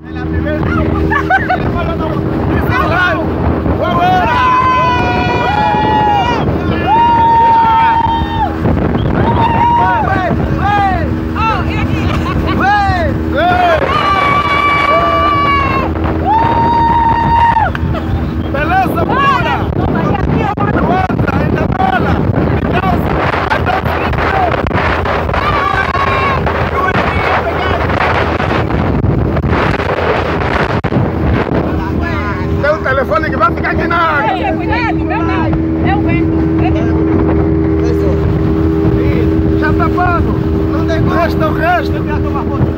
En la primera... Tem um telefone que vai ficar aqui na água! Cuidado, meu não. Eu vento. Já tá pago! Não tem gosto, o resto! Já foi, já foi.